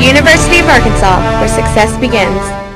University of Arkansas, where success begins.